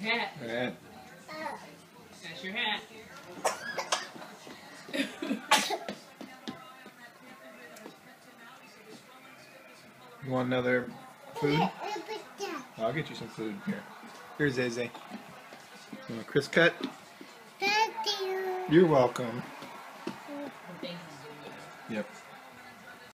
hat. Hat. That's your hat. You want another food? I'll get you some food. Here. Here's Zay. You want a Chris cut? You're welcome. Yep.